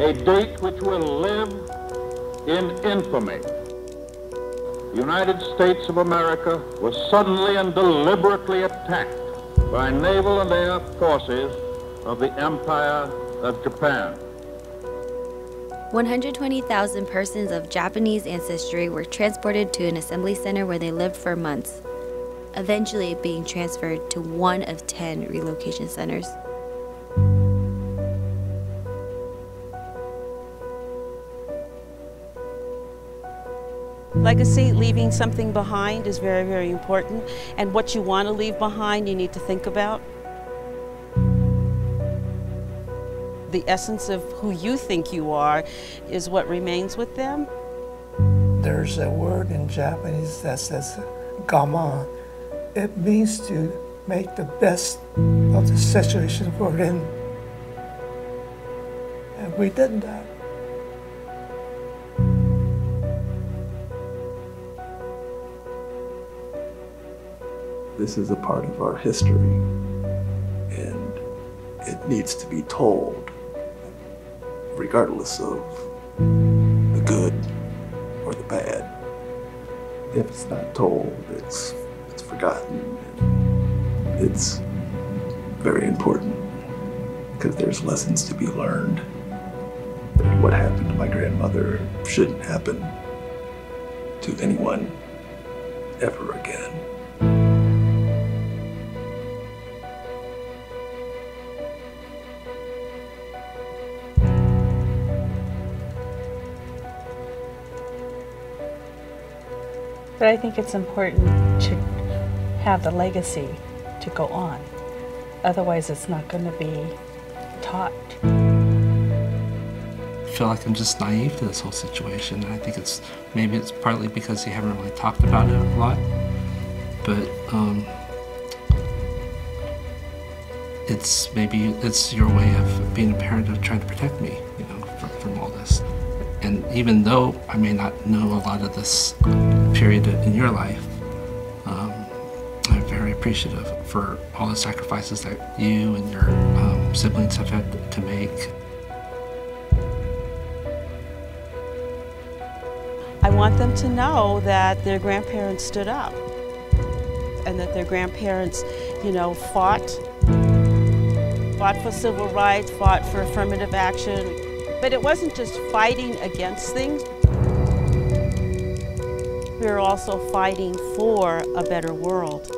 a date which will live in infamy. The United States of America was suddenly and deliberately attacked by naval and air forces of the Empire of Japan. 120,000 persons of Japanese ancestry were transported to an assembly center where they lived for months, eventually being transferred to one of 10 relocation centers. Legacy, leaving something behind is very, very important. And what you want to leave behind, you need to think about. The essence of who you think you are is what remains with them. There's a word in Japanese that says gaman. It means to make the best of the situation we're in. And we did that. This is a part of our history, and it needs to be told, regardless of the good or the bad. If it's not told, it's, it's forgotten. It's very important because there's lessons to be learned. That what happened to my grandmother shouldn't happen to anyone ever again. But I think it's important to have the legacy to go on. Otherwise, it's not going to be taught. I feel like I'm just naive to this whole situation. I think it's maybe it's partly because you haven't really talked about it a lot, but um, it's maybe it's your way of being a parent of trying to protect me, you know, from, from all this. And even though I may not know a lot of this period in your life, um, I'm very appreciative for all the sacrifices that you and your um, siblings have had to make. I want them to know that their grandparents stood up and that their grandparents, you know, fought, fought for civil rights, fought for affirmative action. But it wasn't just fighting against things. We were also fighting for a better world.